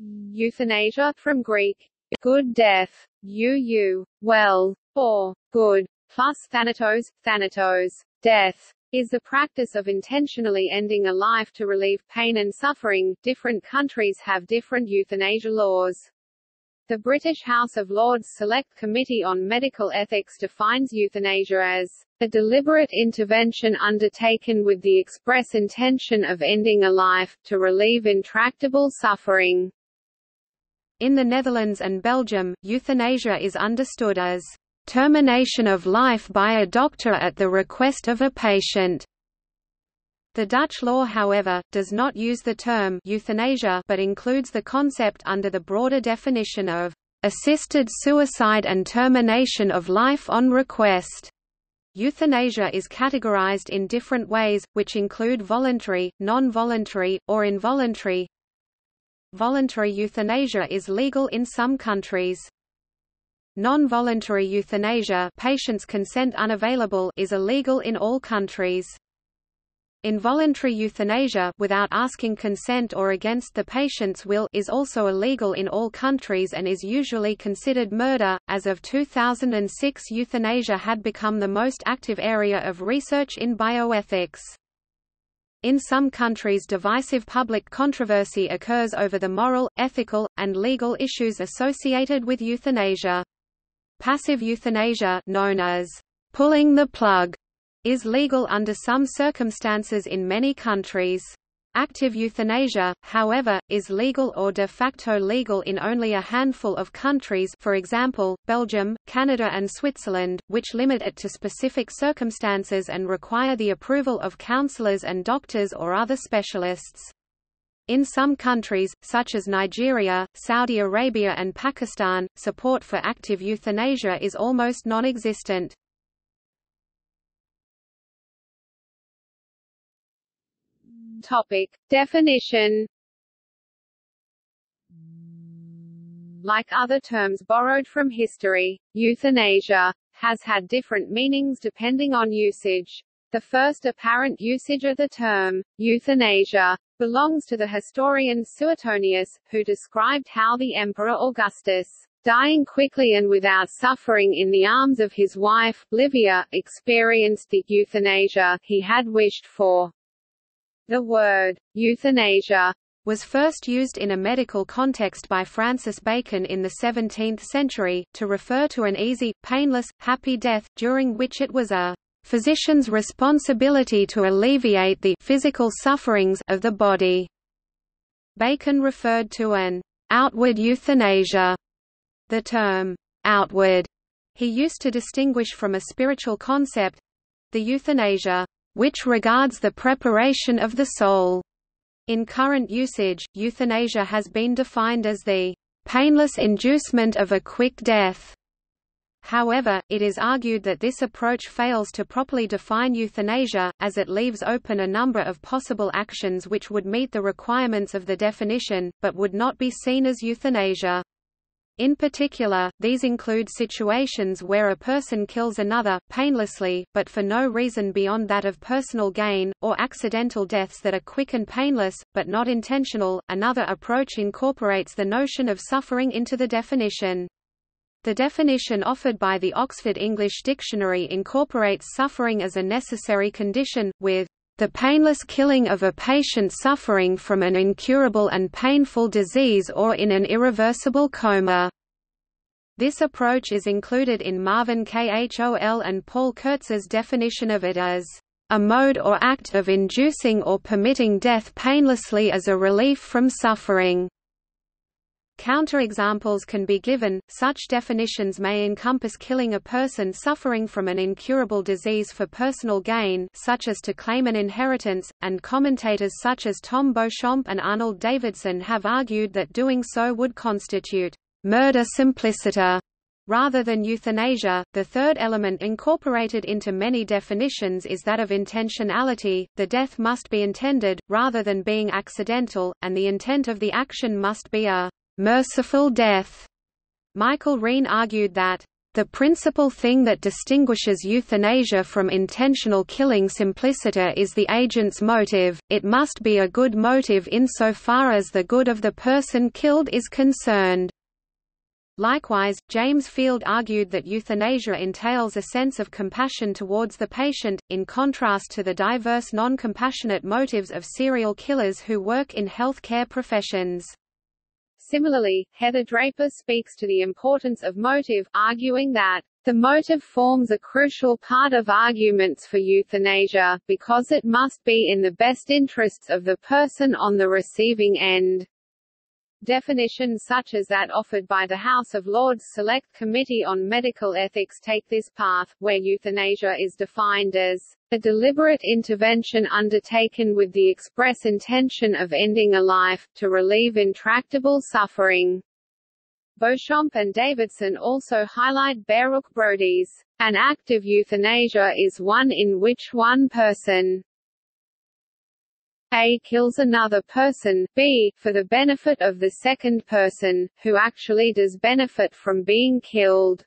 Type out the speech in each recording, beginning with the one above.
Euthanasia, from Greek, good death, uu, well, or good, plus thanatos, thanatos, death, is the practice of intentionally ending a life to relieve pain and suffering. Different countries have different euthanasia laws. The British House of Lords Select Committee on Medical Ethics defines euthanasia as a deliberate intervention undertaken with the express intention of ending a life, to relieve intractable suffering. In the Netherlands and Belgium, euthanasia is understood as termination of life by a doctor at the request of a patient. The Dutch law however, does not use the term euthanasia but includes the concept under the broader definition of assisted suicide and termination of life on request. Euthanasia is categorized in different ways, which include voluntary, non-voluntary, or involuntary. Voluntary euthanasia is legal in some countries. Non-voluntary euthanasia patient's consent unavailable is illegal in all countries. Involuntary euthanasia without asking consent or against the patient's will is also illegal in all countries and is usually considered murder. As of 2006, euthanasia had become the most active area of research in bioethics. In some countries divisive public controversy occurs over the moral, ethical, and legal issues associated with euthanasia. Passive euthanasia known as pulling the plug is legal under some circumstances in many countries. Active euthanasia, however, is legal or de facto legal in only a handful of countries for example, Belgium, Canada and Switzerland, which limit it to specific circumstances and require the approval of counselors and doctors or other specialists. In some countries, such as Nigeria, Saudi Arabia and Pakistan, support for active euthanasia is almost non-existent. Topic. Definition Like other terms borrowed from history, euthanasia has had different meanings depending on usage. The first apparent usage of the term, euthanasia, belongs to the historian Suetonius, who described how the Emperor Augustus, dying quickly and without suffering in the arms of his wife, Livia, experienced the euthanasia he had wished for. The word, euthanasia, was first used in a medical context by Francis Bacon in the 17th century, to refer to an easy, painless, happy death, during which it was a physician's responsibility to alleviate the physical sufferings of the body. Bacon referred to an outward euthanasia, the term outward he used to distinguish from a spiritual concept the euthanasia which regards the preparation of the soul. In current usage, euthanasia has been defined as the painless inducement of a quick death. However, it is argued that this approach fails to properly define euthanasia, as it leaves open a number of possible actions which would meet the requirements of the definition, but would not be seen as euthanasia. In particular, these include situations where a person kills another, painlessly, but for no reason beyond that of personal gain, or accidental deaths that are quick and painless, but not intentional. Another approach incorporates the notion of suffering into the definition. The definition offered by the Oxford English Dictionary incorporates suffering as a necessary condition, with the painless killing of a patient suffering from an incurable and painful disease or in an irreversible coma. This approach is included in Marvin Kohl and Paul Kurtz's definition of it as a mode or act of inducing or permitting death painlessly as a relief from suffering. Counterexamples can be given, such definitions may encompass killing a person suffering from an incurable disease for personal gain such as to claim an inheritance, and commentators such as Tom Beauchamp and Arnold Davidson have argued that doing so would constitute murder simpliciter rather than euthanasia. The third element incorporated into many definitions is that of intentionality. The death must be intended, rather than being accidental, and the intent of the action must be a merciful death. Michael Wreen argued that The principal thing that distinguishes euthanasia from intentional killing simpliciter is the agent's motive, it must be a good motive insofar as the good of the person killed is concerned. Likewise, James Field argued that euthanasia entails a sense of compassion towards the patient, in contrast to the diverse non-compassionate motives of serial killers who work in healthcare professions. Similarly, Heather Draper speaks to the importance of motive, arguing that the motive forms a crucial part of arguments for euthanasia, because it must be in the best interests of the person on the receiving end. Definitions such as that offered by the House of Lords Select Committee on Medical Ethics take this path, where euthanasia is defined as a deliberate intervention undertaken with the express intention of ending a life, to relieve intractable suffering. Beauchamp and Davidson also highlight Baruch Brody's, an act of euthanasia is one in which one person a kills another person, B, for the benefit of the second person, who actually does benefit from being killed.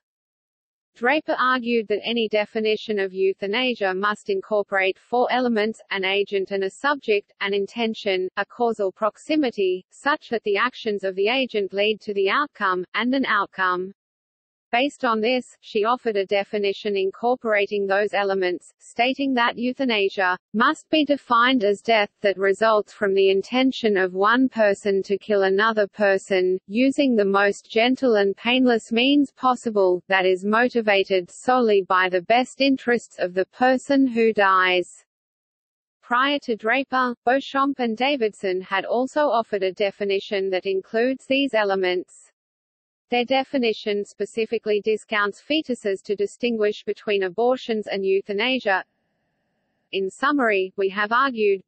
Draper argued that any definition of euthanasia must incorporate four elements, an agent and a subject, an intention, a causal proximity, such that the actions of the agent lead to the outcome, and an outcome. Based on this, she offered a definition incorporating those elements, stating that euthanasia must be defined as death that results from the intention of one person to kill another person, using the most gentle and painless means possible, that is motivated solely by the best interests of the person who dies. Prior to Draper, Beauchamp and Davidson had also offered a definition that includes these elements. Their definition specifically discounts fetuses to distinguish between abortions and euthanasia. In summary, we have argued,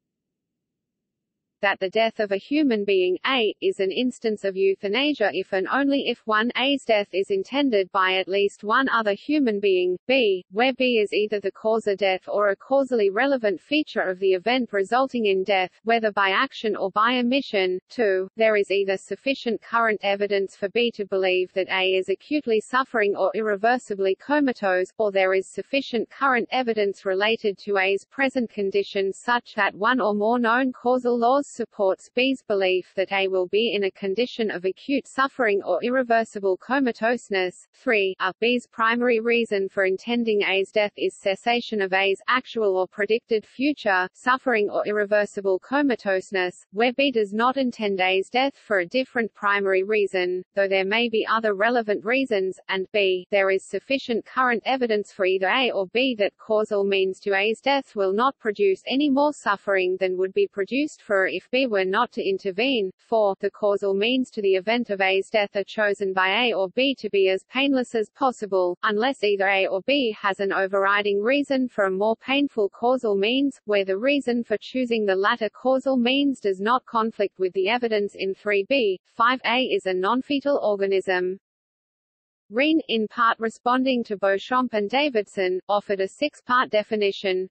that the death of a human being, A, is an instance of euthanasia if and only if one A's death is intended by at least one other human being, B, where B is either the cause of death or a causally relevant feature of the event resulting in death, whether by action or by omission. 2. There is either sufficient current evidence for B to believe that A is acutely suffering or irreversibly comatose, or there is sufficient current evidence related to A's present condition such that one or more known causal laws supports B's belief that A will be in a condition of acute suffering or irreversible comatoseness. 3. A. B's primary reason for intending A's death is cessation of A's actual or predicted future suffering or irreversible comatoseness, where B does not intend A's death for a different primary reason, though there may be other relevant reasons, and B. There is sufficient current evidence for either A or B that causal means to A's death will not produce any more suffering than would be produced for if if B were not to intervene. 4. The causal means to the event of A's death are chosen by A or B to be as painless as possible, unless either A or B has an overriding reason for a more painful causal means, where the reason for choosing the latter causal means does not conflict with the evidence in 3b. 5a is a non-fetal organism. Wreen, in part responding to Beauchamp and Davidson, offered a six-part definition,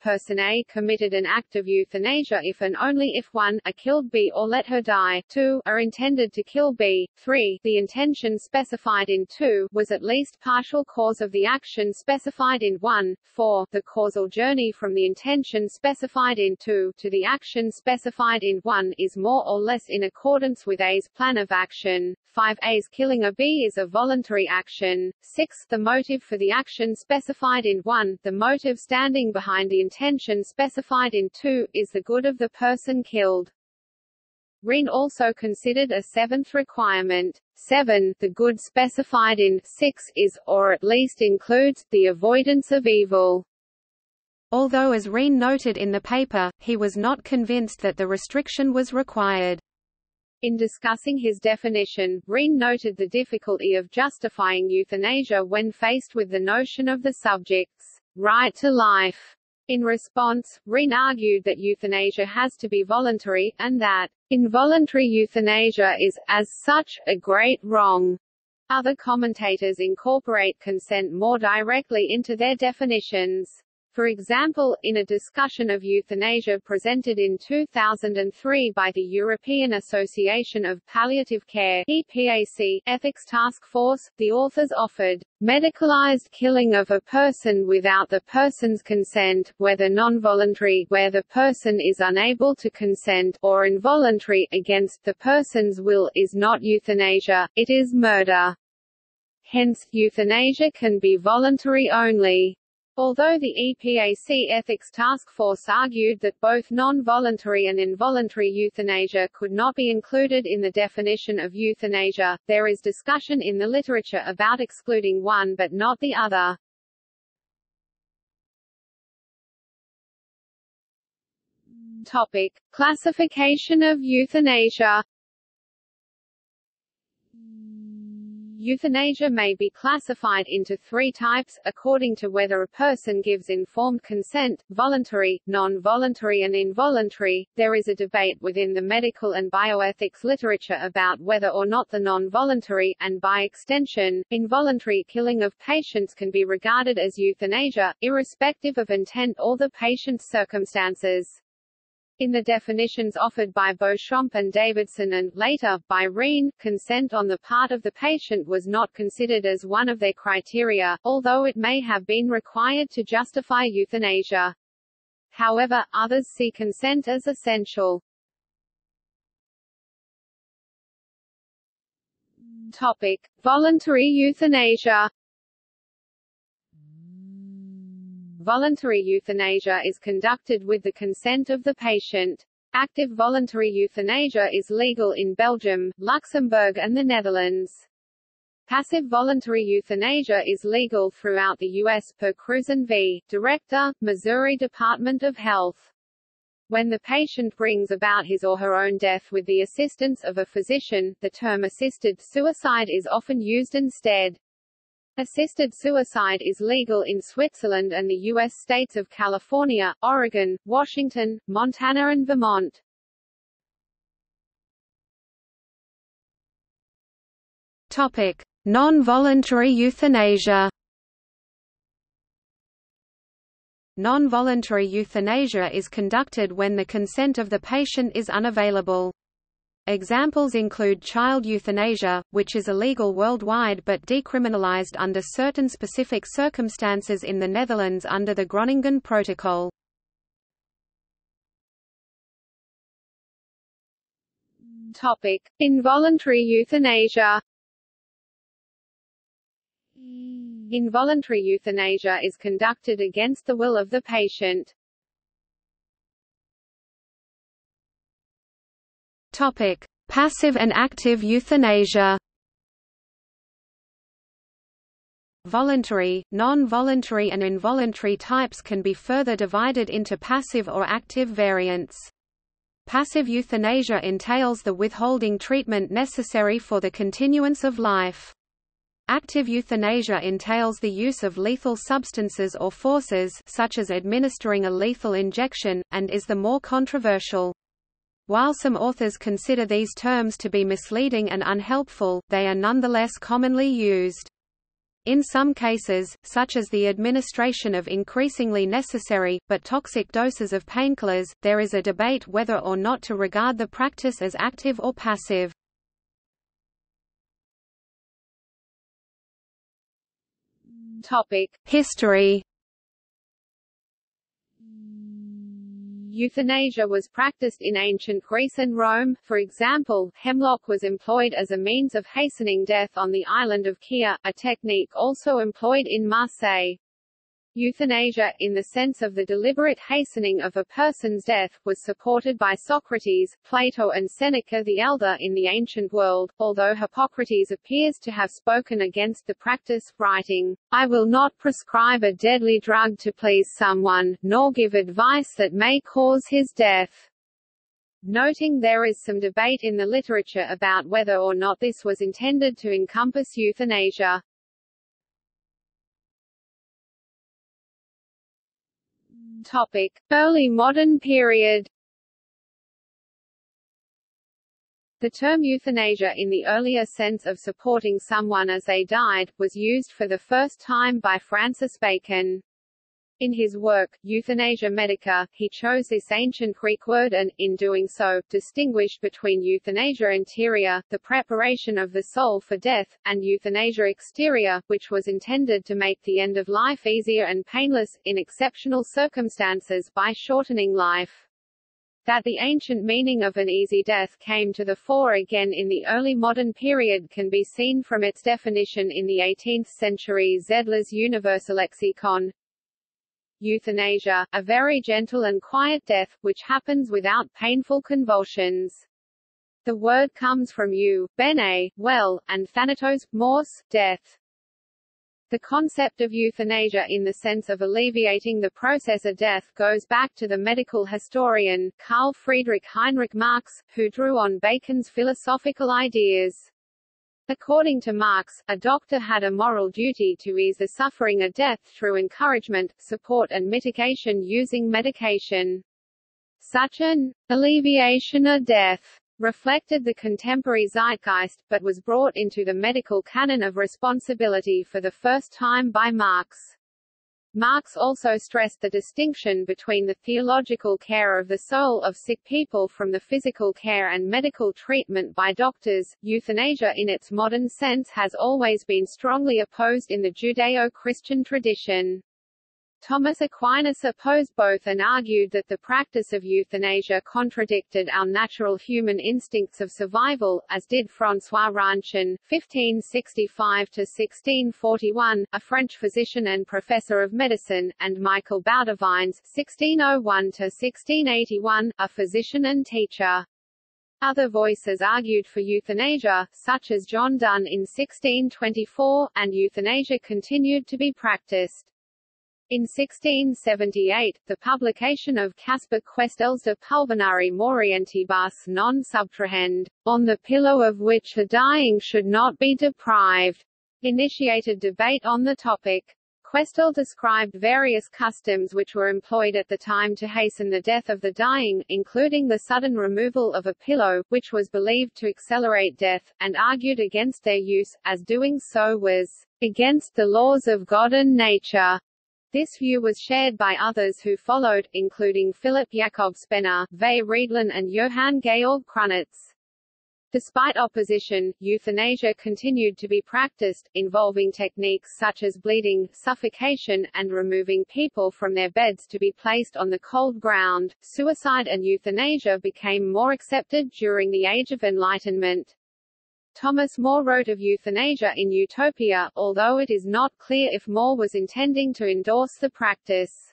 person A committed an act of euthanasia if and only if 1 a killed B or let her die, 2 are intended to kill B, 3 the intention specified in 2 was at least partial cause of the action specified in 1, 4 the causal journey from the intention specified in 2 to the action specified in 1 is more or less in accordance with A's plan of action, 5 A's killing a B is a voluntary action, 6 the motive for the action specified in 1 the motive standing behind the intention specified in 2, is the good of the person killed. Wreen also considered a seventh requirement. 7. The good specified in 6 is, or at least includes, the avoidance of evil. Although as Wreen noted in the paper, he was not convinced that the restriction was required. In discussing his definition, Wreen noted the difficulty of justifying euthanasia when faced with the notion of the subject's right to life. In response, Wreen argued that euthanasia has to be voluntary, and that involuntary euthanasia is, as such, a great wrong. Other commentators incorporate consent more directly into their definitions. For example, in a discussion of euthanasia presented in 2003 by the European Association of Palliative Care EPAC Ethics Task Force, the authors offered medicalized killing of a person without the person's consent, whether non-voluntary, where the person is unable to consent, or involuntary, against the person's will, is not euthanasia, it is murder. Hence, euthanasia can be voluntary only. Although the EPAC Ethics Task Force argued that both non-voluntary and involuntary euthanasia could not be included in the definition of euthanasia, there is discussion in the literature about excluding one but not the other. Topic. Classification of euthanasia Euthanasia may be classified into three types, according to whether a person gives informed consent, voluntary, non-voluntary and involuntary. There is a debate within the medical and bioethics literature about whether or not the non-voluntary, and by extension, involuntary killing of patients can be regarded as euthanasia, irrespective of intent or the patient's circumstances. In the definitions offered by Beauchamp and Davidson and, later, by Wreen, consent on the part of the patient was not considered as one of their criteria, although it may have been required to justify euthanasia. However, others see consent as essential. Topic. Voluntary euthanasia Voluntary euthanasia is conducted with the consent of the patient. Active voluntary euthanasia is legal in Belgium, Luxembourg and the Netherlands. Passive voluntary euthanasia is legal throughout the U.S. per Cruzan v. Director, Missouri Department of Health. When the patient brings about his or her own death with the assistance of a physician, the term assisted suicide is often used instead. Assisted suicide is legal in Switzerland and the U.S. states of California, Oregon, Washington, Montana and Vermont. Topic: Non-voluntary euthanasia. Non-voluntary euthanasia is conducted when the consent of the patient is unavailable. Examples include child euthanasia, which is illegal worldwide but decriminalized under certain specific circumstances in the Netherlands under the Groningen Protocol. Topic: Involuntary euthanasia. Involuntary euthanasia is conducted against the will of the patient. Topic: Passive and active euthanasia. Voluntary, non-voluntary and involuntary types can be further divided into passive or active variants. Passive euthanasia entails the withholding treatment necessary for the continuance of life. Active euthanasia entails the use of lethal substances or forces such as administering a lethal injection, and is the more controversial. While some authors consider these terms to be misleading and unhelpful, they are nonetheless commonly used. In some cases, such as the administration of increasingly necessary, but toxic doses of painkillers, there is a debate whether or not to regard the practice as active or passive. History Euthanasia was practiced in ancient Greece and Rome, for example, hemlock was employed as a means of hastening death on the island of Kea, a technique also employed in Marseille. Euthanasia, in the sense of the deliberate hastening of a person's death, was supported by Socrates, Plato and Seneca the Elder in the ancient world, although Hippocrates appears to have spoken against the practice, writing, I will not prescribe a deadly drug to please someone, nor give advice that may cause his death. Noting there is some debate in the literature about whether or not this was intended to encompass euthanasia. Topic: Early modern period. The term euthanasia in the earlier sense of supporting someone as they died, was used for the first time by Francis Bacon. In his work, Euthanasia Medica, he chose this ancient Greek word and, in doing so, distinguished between euthanasia interior, the preparation of the soul for death, and euthanasia exterior, which was intended to make the end of life easier and painless, in exceptional circumstances by shortening life. That the ancient meaning of an easy death came to the fore again in the early modern period can be seen from its definition in the 18th century Zeidler's Universalexikon euthanasia, a very gentle and quiet death, which happens without painful convulsions. The word comes from eu, bene, well, and thanatos, morse, death. The concept of euthanasia in the sense of alleviating the process of death goes back to the medical historian, Carl Friedrich Heinrich Marx, who drew on Bacon's philosophical ideas. According to Marx, a doctor had a moral duty to ease the suffering of death through encouragement, support and mitigation using medication. Such an alleviation of death reflected the contemporary zeitgeist, but was brought into the medical canon of responsibility for the first time by Marx. Marx also stressed the distinction between the theological care of the soul of sick people from the physical care and medical treatment by doctors. Euthanasia in its modern sense has always been strongly opposed in the Judeo-Christian tradition. Thomas Aquinas opposed both and argued that the practice of euthanasia contradicted our natural human instincts of survival, as did François Ranchin (1565–1641), a French physician and professor of medicine, and Michael Boudewijn (1601–1681), a physician and teacher. Other voices argued for euthanasia, such as John Donne in 1624, and euthanasia continued to be practiced. In 1678, the publication of Caspar Questel's De Pulvinari Morientibus non subtrahend, on the pillow of which the dying should not be deprived, initiated debate on the topic. Questel described various customs which were employed at the time to hasten the death of the dying, including the sudden removal of a pillow, which was believed to accelerate death, and argued against their use, as doing so was against the laws of God and nature. This view was shared by others who followed, including Philip Jakob Spener, Veit Riedlin and Johann Georg Krunitz. Despite opposition, euthanasia continued to be practiced, involving techniques such as bleeding, suffocation, and removing people from their beds to be placed on the cold ground. Suicide and euthanasia became more accepted during the Age of Enlightenment. Thomas More wrote of euthanasia in Utopia, although it is not clear if More was intending to endorse the practice.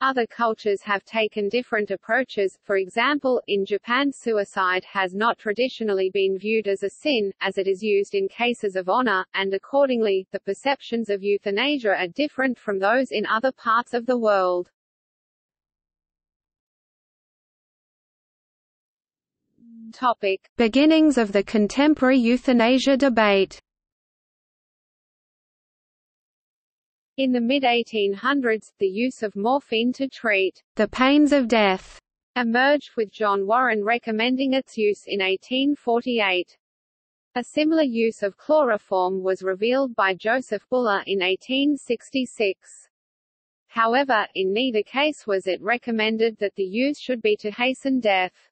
Other cultures have taken different approaches, for example, in Japan suicide has not traditionally been viewed as a sin, as it is used in cases of honor, and accordingly, the perceptions of euthanasia are different from those in other parts of the world. Topic. Beginnings of the contemporary euthanasia debate In the mid-1800s, the use of morphine to treat the pains of death emerged with John Warren recommending its use in 1848. A similar use of chloroform was revealed by Joseph Bullar in 1866. However, in neither case was it recommended that the use should be to hasten death.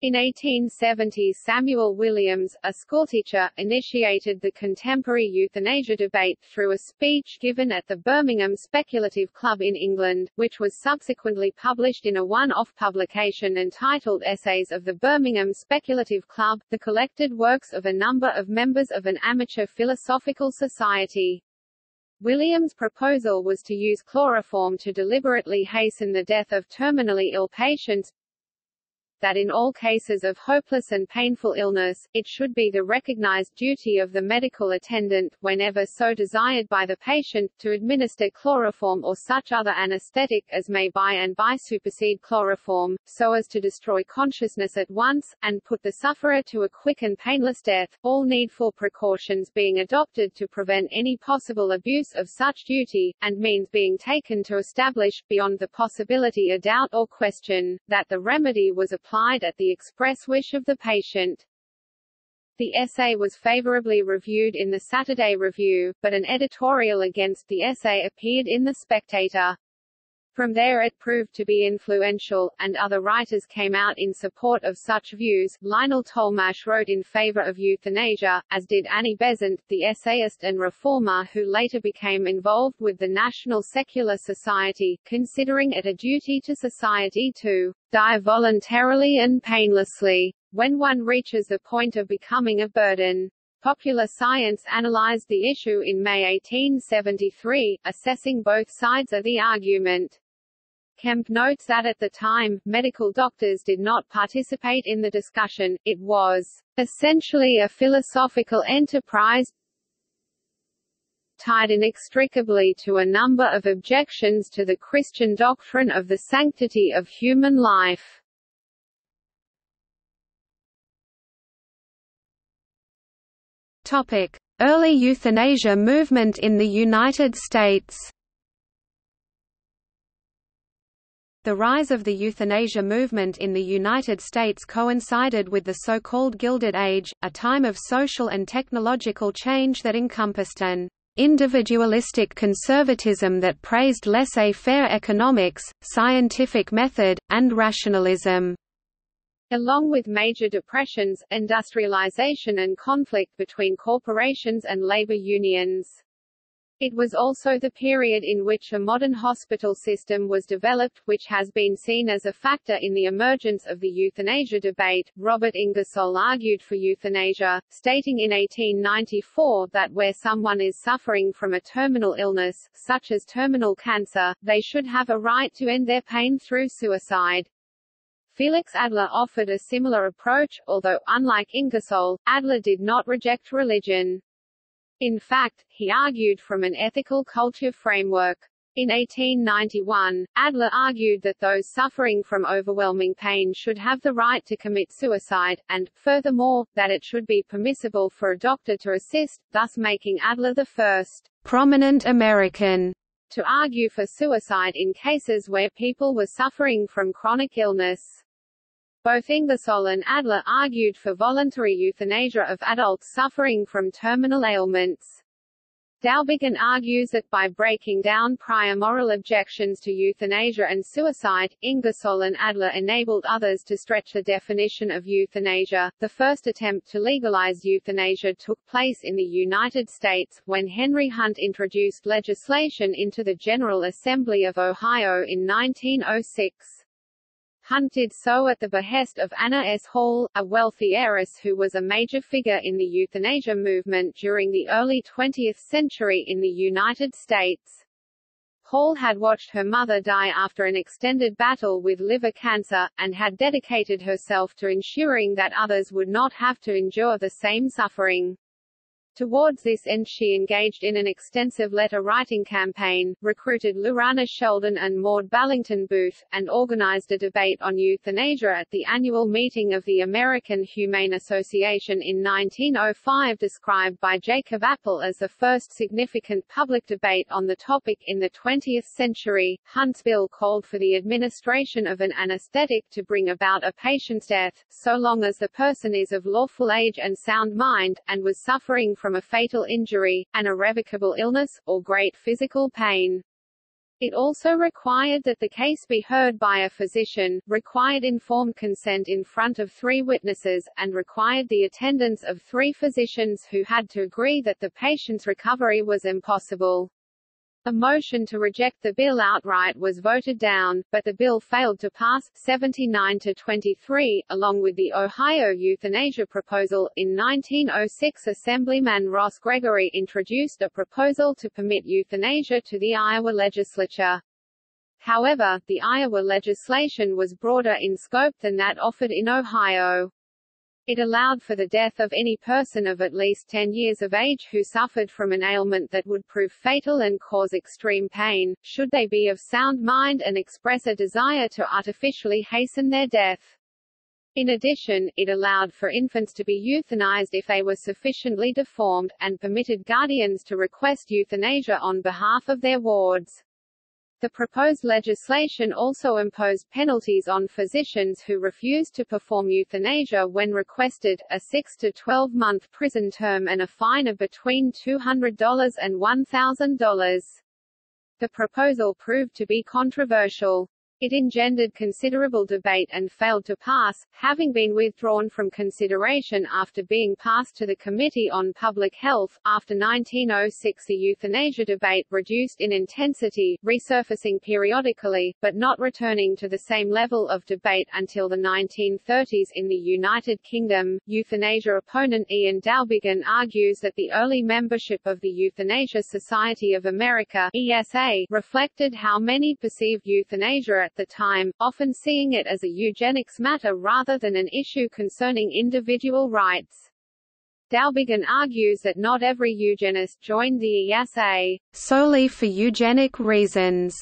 In 1870 Samuel Williams, a schoolteacher, initiated the contemporary euthanasia debate through a speech given at the Birmingham Speculative Club in England, which was subsequently published in a one-off publication entitled Essays of the Birmingham Speculative Club, the collected works of a number of members of an amateur philosophical society. Williams' proposal was to use chloroform to deliberately hasten the death of terminally ill patients, that in all cases of hopeless and painful illness, it should be the recognized duty of the medical attendant, whenever so desired by the patient, to administer chloroform or such other anesthetic as may by and by supersede chloroform, so as to destroy consciousness at once, and put the sufferer to a quick and painless death, all needful precautions being adopted to prevent any possible abuse of such duty, and means being taken to establish, beyond the possibility of doubt or question, that the remedy was applied applied at the express wish of the patient. The essay was favorably reviewed in the Saturday Review, but an editorial against the essay appeared in The Spectator. From there it proved to be influential, and other writers came out in support of such views. Lionel Tollemache wrote in favor of euthanasia, as did Annie Besant, the essayist and reformer who later became involved with the National Secular Society, considering it a duty to society to die voluntarily and painlessly, when one reaches the point of becoming a burden. Popular Science analyzed the issue in May 1873, assessing both sides of the argument. Kemp notes that at the time, medical doctors did not participate in the discussion, it was essentially a philosophical enterprise tied inextricably to a number of objections to the Christian doctrine of the sanctity of human life. Topic: Early euthanasia movement in the United States. The rise of the euthanasia movement in the United States coincided with the so-called Gilded Age, a time of social and technological change that encompassed an individualistic conservatism that praised laissez-faire economics, scientific method, and rationalism. Along with major depressions, industrialization and conflict between corporations and labor unions. It was also the period in which a modern hospital system was developed, which has been seen as a factor in the emergence of the euthanasia debate. Robert Ingersoll argued for euthanasia, stating in 1894 that where someone is suffering from a terminal illness, such as terminal cancer, they should have a right to end their pain through suicide. Felix Adler offered a similar approach, although, unlike Ingersoll, Adler did not reject religion. In fact, he argued from an ethical culture framework. In 1891, Adler argued that those suffering from overwhelming pain should have the right to commit suicide, and, furthermore, that it should be permissible for a doctor to assist, thus making Adler the first prominent American to argue for suicide in cases where people were suffering from chronic illness. Both Ingersoll and Adler argued for voluntary euthanasia of adults suffering from terminal ailments. Dowbiggin argues that by breaking down prior moral objections to euthanasia and suicide, Ingersoll and Adler enabled others to stretch the definition of euthanasia. The first attempt to legalize euthanasia took place in the United States, when Henry Hunt introduced legislation into the General Assembly of Ohio in 1906. Hunt did so at the behest of Anna S. Hall, a wealthy heiress who was a major figure in the euthanasia movement during the early 20th century in the United States. Hall had watched her mother die after an extended battle with liver cancer, and had dedicated herself to ensuring that others would not have to endure the same suffering. Towards this end she engaged in an extensive letter-writing campaign, recruited Lurana Sheldon and Maud Ballington Booth, and organized a debate on euthanasia at the annual meeting of the American Humane Association in 1905 described by Jacob Appel as the first significant public debate on the topic in the 20th century. Hunt's bill called for the administration of an anesthetic to bring about a patient's death, so long as the person is of lawful age and sound mind, and was suffering from from a fatal injury, an irrevocable illness, or great physical pain. It also required that the case be heard by a physician, required informed consent in front of three witnesses, and required the attendance of three physicians who had to agree that the patient's recovery was impossible. A motion to reject the bill outright was voted down, but the bill failed to pass, 79 to 23, along with the Ohio euthanasia proposal. In 1906 Assemblyman Ross Gregory introduced a proposal to permit euthanasia to the Iowa legislature. However, the Iowa legislation was broader in scope than that offered in Ohio. It allowed for the death of any person of at least 10 years of age who suffered from an ailment that would prove fatal and cause extreme pain, should they be of sound mind and express a desire to artificially hasten their death. In addition, it allowed for infants to be euthanized if they were sufficiently deformed, and permitted guardians to request euthanasia on behalf of their wards. The proposed legislation also imposed penalties on physicians who refused to perform euthanasia when requested, a 6 to 12 month prison term and a fine of between $200 and $1,000. The proposal proved to be controversial. It engendered considerable debate and failed to pass, having been withdrawn from consideration after being passed to the Committee on Public Health. After 1906, the euthanasia debate reduced in intensity, resurfacing periodically, but not returning to the same level of debate until the 1930s in the United Kingdom. Euthanasia opponent Ian Dowbiggin argues that the early membership of the Euthanasia Society of America (ESA) reflected how many perceived euthanasia at the time, often seeing it as a eugenics matter rather than an issue concerning individual rights. Dowbiggin argues that not every eugenist joined the ESA solely for eugenic reasons,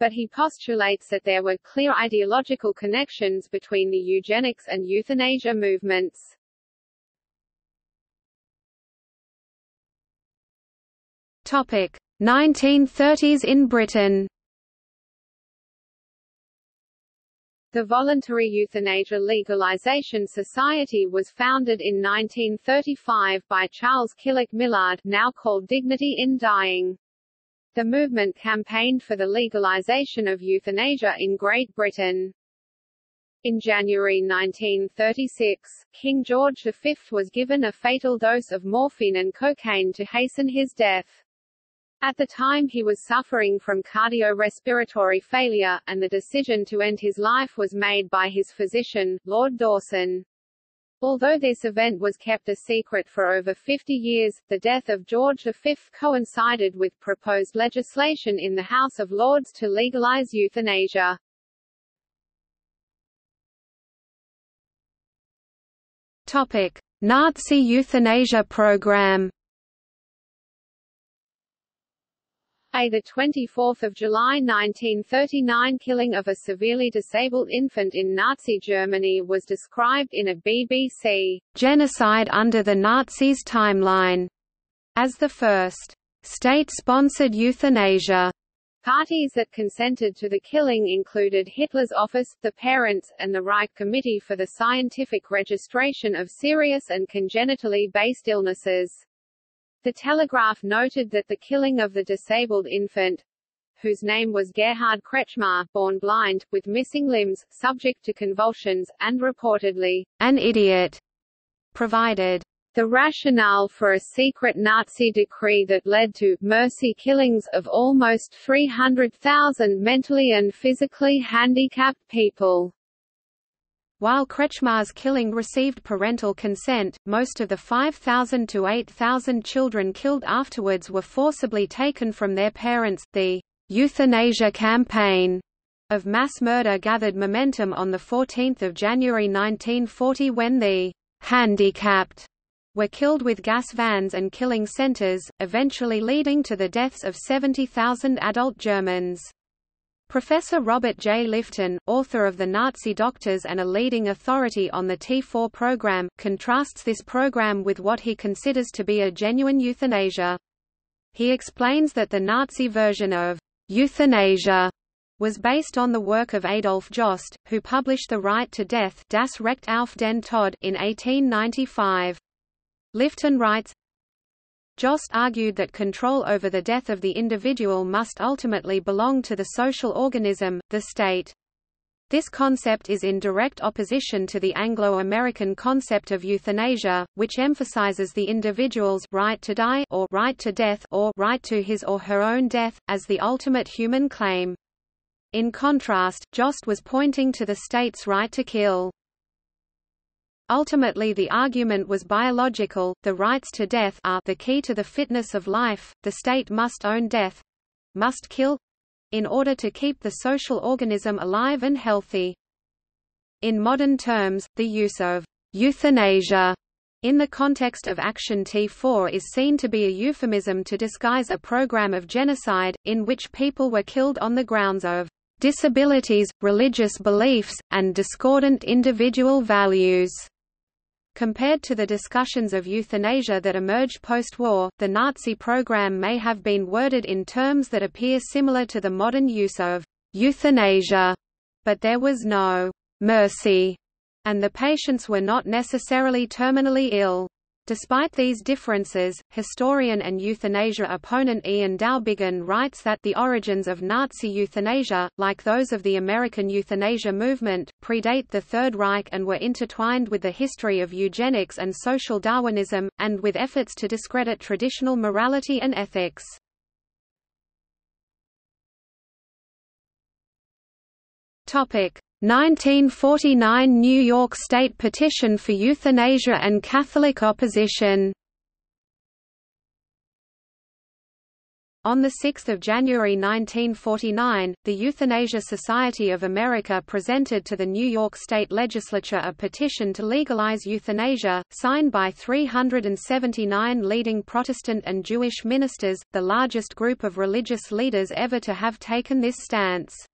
but he postulates that there were clear ideological connections between the eugenics and euthanasia movements. Topic: 1930s in Britain. The Voluntary Euthanasia Legalization Society was founded in 1935 by Charles Killick Millard now called Dignity in Dying. The movement campaigned for the legalization of euthanasia in Great Britain. In January 1936, King George V was given a fatal dose of morphine and cocaine to hasten his death. At the time he was suffering from cardiorespiratory failure, and the decision to end his life was made by his physician, Lord Dawson. Although this event was kept a secret for over 50 years, the death of George V coincided with proposed legislation in the House of Lords to legalize euthanasia. Topic: Nazi euthanasia program. A 24 July 1939 killing of a severely disabled infant in Nazi Germany was described in a BBC genocide under the Nazis timeline as the first state-sponsored euthanasia. Parties that consented to the killing included Hitler's office, the parents, and the Reich Committee for the Scientific Registration of Serious and Congenitally Based Illnesses. The Telegraph noted that the killing of the disabled infant, whose name was Gerhard Kretschmar, born blind, with missing limbs, subject to convulsions, and reportedly, an idiot, provided the rationale for a secret Nazi decree that led to mercy killings of almost 300,000 mentally and physically handicapped people. While Kretschmar's killing received parental consent, most of the 5,000 to 8,000 children killed afterwards were forcibly taken from their parents. The euthanasia campaign of mass murder gathered momentum on 14 January 1940 when the handicapped were killed with gas vans and killing centers, eventually leading to the deaths of 70,000 adult Germans. Professor Robert J. Lifton, author of The Nazi Doctors and a leading authority on the T4 program, contrasts this program with what he considers to be a genuine euthanasia. He explains that the Nazi version of euthanasia was based on the work of Adolf Jost, who published The Right to Death Das Recht auf den Tod in 1895. Lifton writes, Jost argued that control over the death of the individual must ultimately belong to the social organism, the state. This concept is in direct opposition to the Anglo-American concept of euthanasia, which emphasizes the individual's right to die or right to death or right to his or her own death, as the ultimate human claim. In contrast, Jost was pointing to the state's right to kill. Ultimately the argument was biological, the rights to death are the key to the fitness of life, the state must own death—must kill—in order to keep the social organism alive and healthy. In modern terms, the use of euthanasia in the context of Action T4 is seen to be a euphemism to disguise a program of genocide, in which people were killed on the grounds of disabilities, religious beliefs, and discordant individual values. Compared to the discussions of euthanasia that emerged post-war, the Nazi program may have been worded in terms that appear similar to the modern use of euthanasia, but there was no mercy, and the patients were not necessarily terminally ill. Despite these differences, historian and euthanasia opponent Ian Dowbiggin writes that the origins of Nazi euthanasia, like those of the American euthanasia movement, predate the Third Reich and were intertwined with the history of eugenics and social Darwinism, and with efforts to discredit traditional morality and ethics. Topic: 1949 New York State petition for euthanasia and Catholic opposition On 6 January 1949, the Euthanasia Society of America presented to the New York State Legislature a petition to legalize euthanasia, signed by 379 leading Protestant and Jewish ministers, the largest group of religious leaders ever to have taken this stance.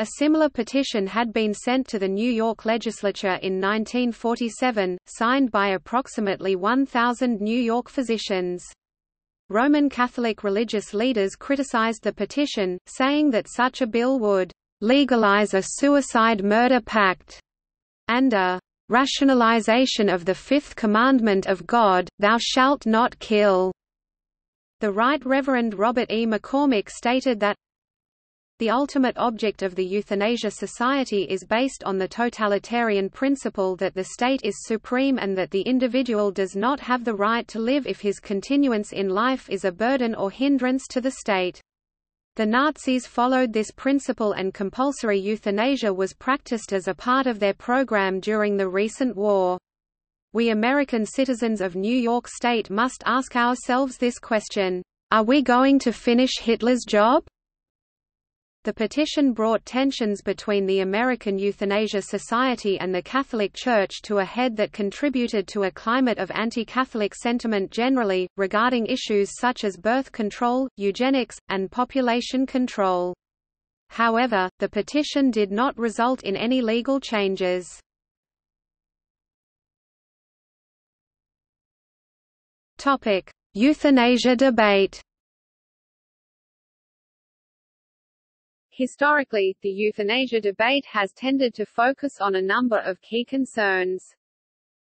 A similar petition had been sent to the New York legislature in 1947, signed by approximately 1,000 New York physicians. Roman Catholic religious leaders criticized the petition, saying that such a bill would legalize a suicide-murder pact and a rationalization of the fifth commandment of God, thou shalt not kill. The Right Reverend Robert E. McCormick stated that the ultimate object of the Euthanasia Society is based on the totalitarian principle that the state is supreme and that the individual does not have the right to live if his continuance in life is a burden or hindrance to the state. The Nazis followed this principle and compulsory euthanasia was practiced as a part of their program during the recent war. We American citizens of New York State must ask ourselves this question. Are we going to finish Hitler's job? The petition brought tensions between the American Euthanasia Society and the Catholic Church to a head that contributed to a climate of anti-Catholic sentiment generally, regarding issues such as birth control, eugenics, and population control. However, the petition did not result in any legal changes. Euthanasia debate Historically, the euthanasia debate has tended to focus on a number of key concerns.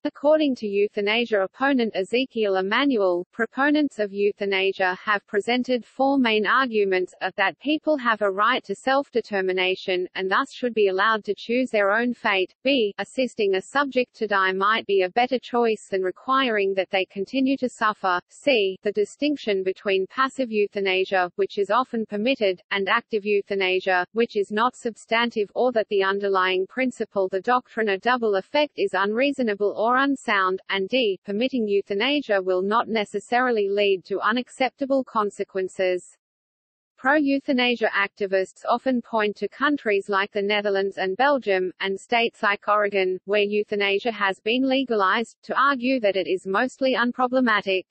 According to euthanasia opponent Ezekiel Emanuel, proponents of euthanasia have presented four main arguments, a, that people have a right to self-determination, and thus should be allowed to choose their own fate, b, assisting a subject to die might be a better choice than requiring that they continue to suffer, c, the distinction between passive euthanasia, which is often permitted, and active euthanasia, which is not substantive or that the underlying principle the doctrine a double effect is unreasonable or or unsound, and d. permitting euthanasia will not necessarily lead to unacceptable consequences. Pro-euthanasia activists often point to countries like the Netherlands and Belgium, and states like Oregon, where euthanasia has been legalized, to argue that it is mostly unproblematic.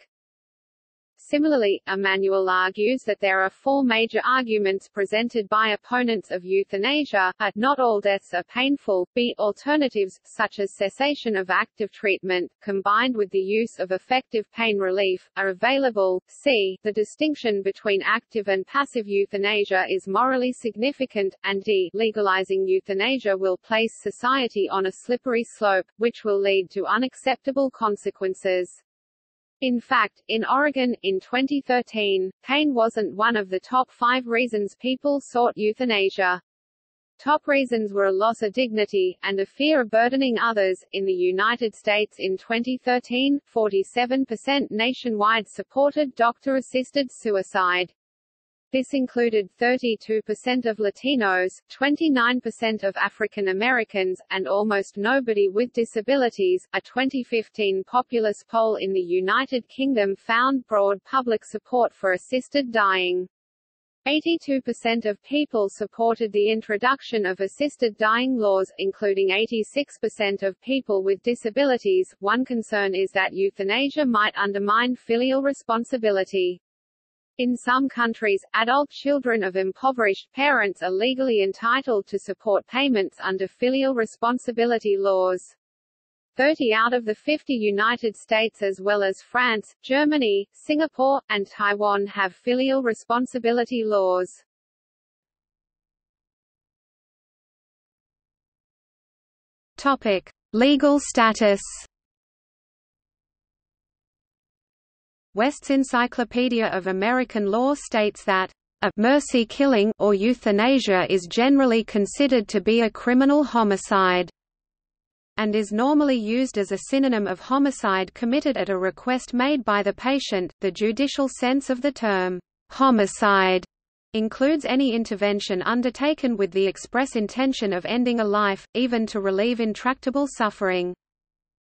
Similarly, Emanuel argues that there are four major arguments presented by opponents of euthanasia, a. Not all deaths are painful, b. Alternatives, such as cessation of active treatment, combined with the use of effective pain relief, are available, c. The distinction between active and passive euthanasia is morally significant, and d. Legalizing euthanasia will place society on a slippery slope, which will lead to unacceptable consequences. In fact, in Oregon, in 2013, pain wasn't one of the top five reasons people sought euthanasia. Top reasons were a loss of dignity, and a fear of burdening others. In the United States in 2013, 47% nationwide supported doctor assisted suicide. This included 32% of Latinos, 29% of African Americans, and almost nobody with disabilities. A 2015 Populus poll in the United Kingdom found broad public support for assisted dying. 82% of people supported the introduction of assisted dying laws, including 86% of people with disabilities. One concern is that euthanasia might undermine filial responsibility. In some countries, adult children of impoverished parents are legally entitled to support payments under filial responsibility laws. 30 out of the 50 United States as well as France, Germany, Singapore, and Taiwan have filial responsibility laws. Topic: Legal status West's Encyclopedia of American Law states that a mercy killing or euthanasia is generally considered to be a criminal homicide and is normally used as a synonym of homicide committed at a request made by the patient. The judicial sense of the term homicide includes any intervention undertaken with the express intention of ending a life, even to relieve intractable suffering.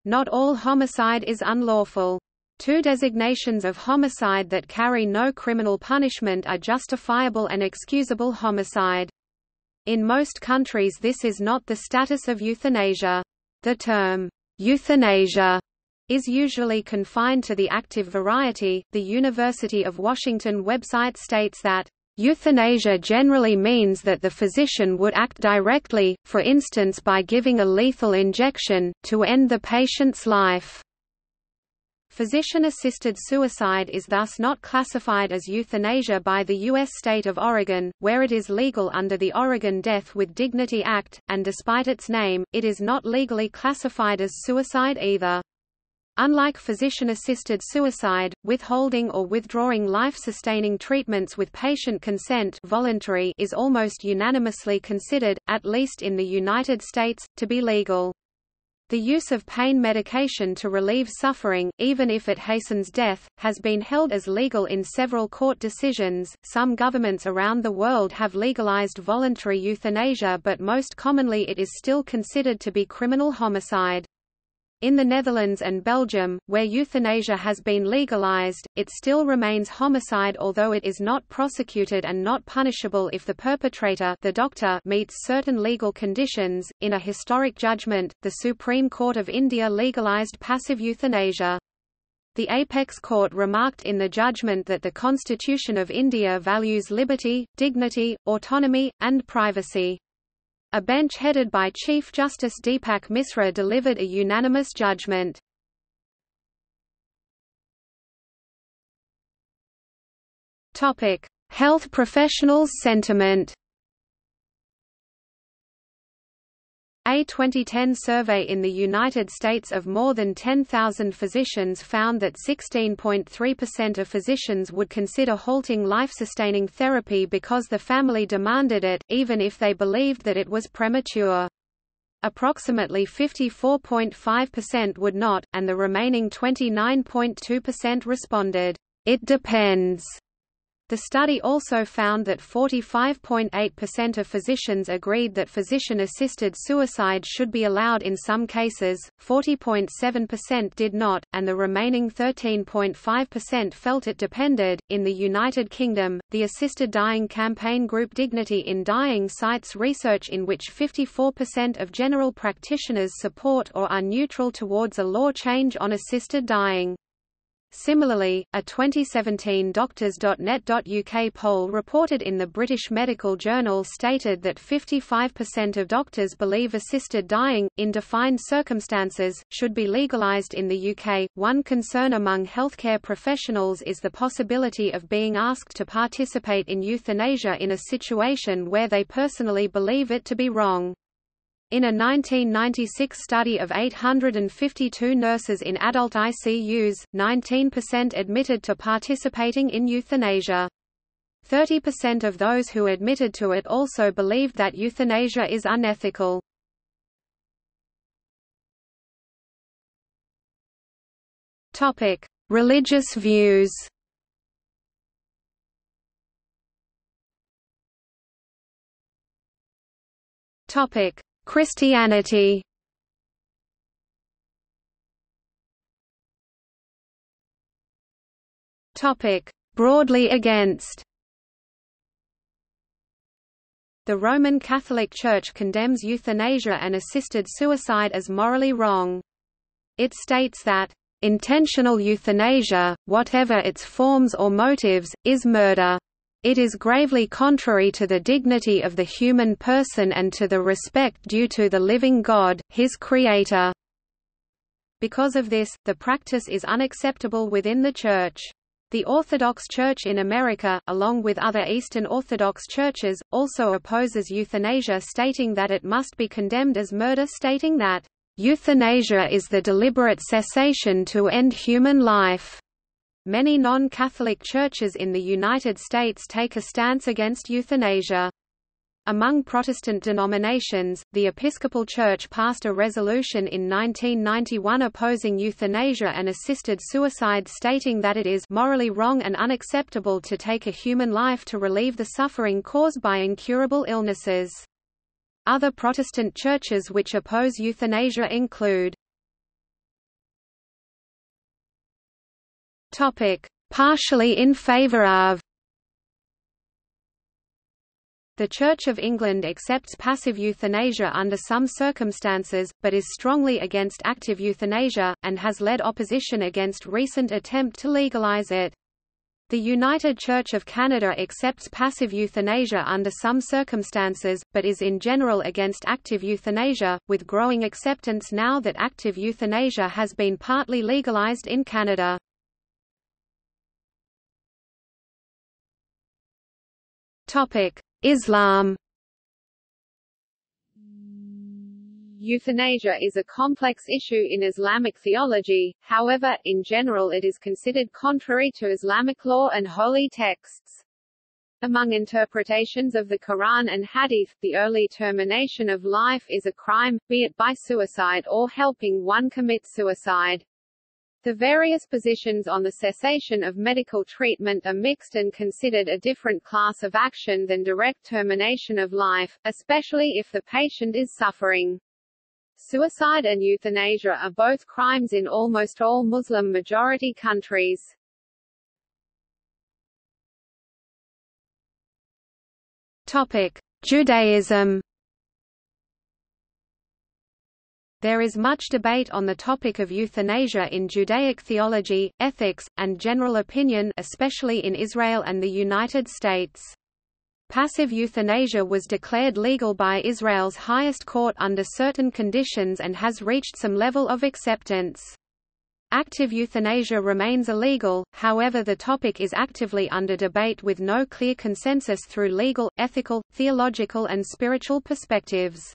Not all homicide is unlawful. Two designations of homicide that carry no criminal punishment are justifiable and excusable homicide. In most countries this is not the status of euthanasia. The term, euthanasia, is usually confined to the active variety. The University of Washington website states that Euthanasia generally means that the physician would act directly, for instance by giving a lethal injection, to end the patient's life. Physician-assisted suicide is thus not classified as euthanasia by the U.S. state of Oregon, where it is legal under the Oregon Death with Dignity Act, and despite its name, it is not legally classified as suicide either. Unlike physician-assisted suicide, withholding or withdrawing life-sustaining treatments with patient consent voluntary is almost unanimously considered, at least in the United States, to be legal. The use of pain medication to relieve suffering, even if it hastens death, has been held as legal in several court decisions. Some governments around the world have legalized voluntary euthanasia, but most commonly it is still considered to be criminal homicide. In the Netherlands and Belgium, where euthanasia has been legalized, it still remains homicide although it is not prosecuted and not punishable if the perpetrator the doctor meets certain legal conditions. In a historic judgment, the Supreme Court of India legalized passive euthanasia. The Apex Court remarked in the judgment that the Constitution of India values liberty, dignity, autonomy, and privacy. A bench headed by Chief Justice Deepak Misra delivered a unanimous judgment. Health professionals' sentiment. A 2010 survey in the United States of more than 10,000 physicians found that 16.3% of physicians would consider halting life-sustaining therapy because the family demanded it, even if they believed that it was premature. Approximately 54.5% would not, and the remaining 29.2% responded, "It depends." The study also found that 45.8% of physicians agreed that physician-assisted suicide should be allowed in some cases, 40.7% did not, and the remaining 13.5% felt it depended. In the United Kingdom, the assisted dying campaign group Dignity in Dying cites research in which 54% of general practitioners support or are neutral towards a law change on assisted dying. Similarly, a 2017 Doctors.net.uk poll reported in the British Medical Journal stated that 55% of doctors believe assisted dying, in defined circumstances, should be legalised in the UK. One concern among healthcare professionals is the possibility of being asked to participate in euthanasia in a situation where they personally believe it to be wrong. In a 1996 study of 852 nurses in adult ICUs, 19% admitted to participating in euthanasia. 30% of those who admitted to it also believed that euthanasia is unethical. Topic: Religious views. Topic: Christianity Topic: Broadly against. The Roman Catholic Church condemns euthanasia and assisted suicide as morally wrong. It states that intentional euthanasia, whatever its forms or motives, is murder. It is gravely contrary to the dignity of the human person and to the respect due to the living God, his creator. Because of this, the practice is unacceptable within the Church. The Orthodox Church in America, along with other Eastern Orthodox churches, also opposes euthanasia stating that it must be condemned as murder stating that, "...euthanasia is the deliberate cessation to end human life." Many non-Catholic churches in the United States take a stance against euthanasia. Among Protestant denominations, the Episcopal Church passed a resolution in 1991 opposing euthanasia and assisted suicide stating that it is morally wrong and unacceptable to take a human life to relieve the suffering caused by incurable illnesses. Other Protestant churches which oppose euthanasia include Partially in favor of the Church of England accepts passive euthanasia under some circumstances, but is strongly against active euthanasia, and has led opposition against recent attempt to legalise it. The United Church of Canada accepts passive euthanasia under some circumstances, but is in general against active euthanasia, with growing acceptance now that active euthanasia has been partly legalised in Canada. Topic: Islam Euthanasia is a complex issue in Islamic theology, however, in general it is considered contrary to Islamic law and holy texts. Among interpretations of the Quran and Hadith, the early termination of life is a crime, be it by suicide or helping one commit suicide. The various positions on the cessation of medical treatment are mixed and considered a different class of action than direct termination of life, especially if the patient is suffering. Suicide and euthanasia are both crimes in almost all Muslim-majority countries. Topic: Judaism There is much debate on the topic of euthanasia in Judaic theology, ethics, and general opinion especially in Israel and the United States. Passive euthanasia was declared legal by Israel's highest court under certain conditions and has reached some level of acceptance. Active euthanasia remains illegal, however the topic is actively under debate with no clear consensus through legal, ethical, theological and spiritual perspectives.